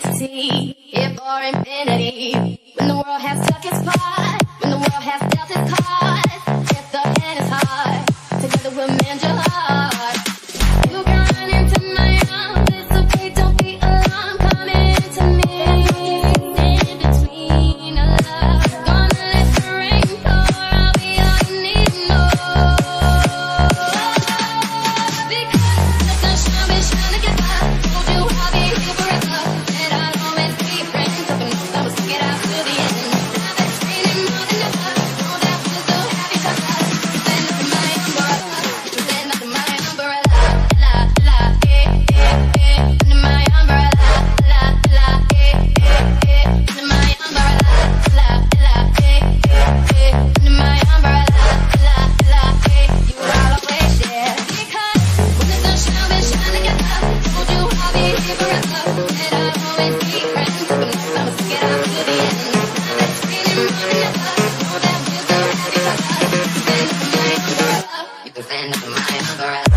fantasy if for infinity. When the world has took its part. the bend of for umbrella.